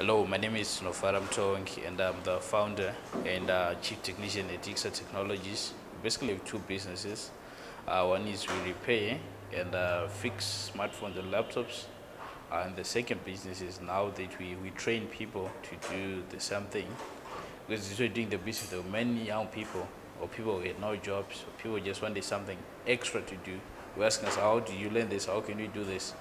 Hello, my name is Nofaram Tong and I'm the founder and uh, chief technician at Ixa Technologies. Basically, We have two businesses. Uh, one is we repair and uh, fix smartphones and laptops. And the second business is now that we, we train people to do the same thing. Because we're doing the business, were many young people or people had no jobs or people just wanted something extra to do. We asking us, how do you learn this? How can we do this?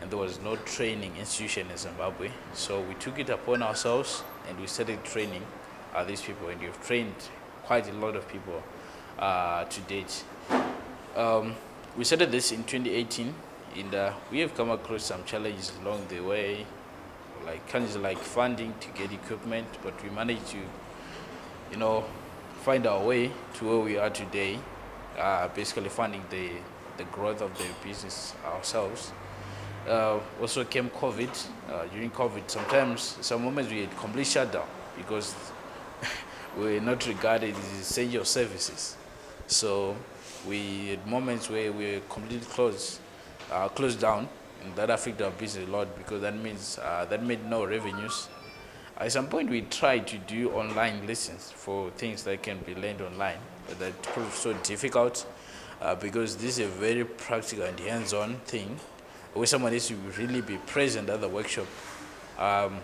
and there was no training institution in Zimbabwe. So we took it upon ourselves and we started training uh, these people, and we've trained quite a lot of people uh, to date. Um, we started this in 2018, and uh, we have come across some challenges along the way, like challenges like funding to get equipment, but we managed to, you know, find our way to where we are today, uh, basically funding the, the growth of the business ourselves uh, also came COVID. Uh, during COVID, sometimes, some moments we had complete shutdown because we were not regarded as essential services. So we had moments where we were completely closed, uh, closed down, and that affected our business a lot because that means uh, that made no revenues. At some point, we tried to do online lessons for things that can be learned online, but that proved so difficult uh, because this is a very practical and hands-on thing where someone needs to really be present at the workshop um,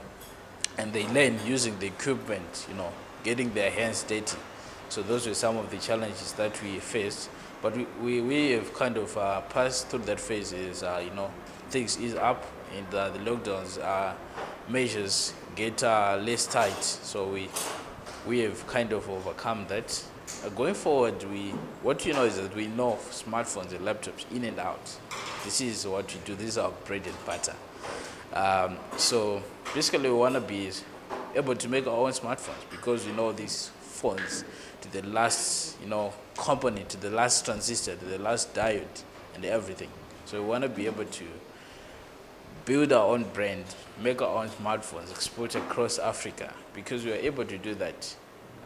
and they learn using the equipment, you know, getting their hands dirty. So those were some of the challenges that we faced. But we, we, we have kind of uh, passed through that phase is, uh, you know, things is up and uh, the lockdowns uh, measures get uh, less tight. So we, we have kind of overcome that. Uh, going forward, we, what you know is that we know smartphones and laptops in and out. This is what we do. This is our bread and butter. Um, so basically, we want to be able to make our own smartphones because we know these phones to the last, you know, component, to the last transistor, to the last diode, and everything. So we want to be able to build our own brand, make our own smartphones, export across Africa because we are able to do that.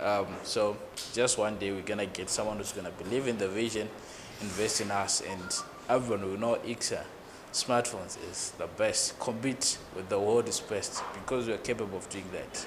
Um, so just one day we're gonna get someone who's gonna believe in the vision, invest in us, and everyone will know Ixa smartphones is the best. Compete with the world's best because we are capable of doing that.